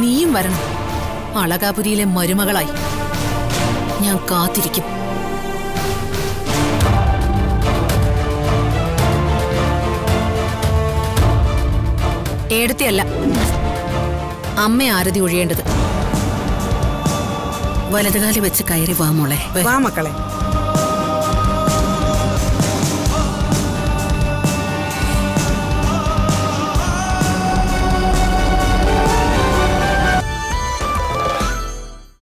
നീയും വരണം. അളകാപുരിയിലെ മരുമകളായി. ഞാൻ കാത്തിരിക്കും. ഏടത്തെയല്ല. അമ്മ ആരതി ഒഴിയേണ്ടത്. വലതുകാലി വെച്ച് കയറി വാ മോളെ. വാ മക്കളെ.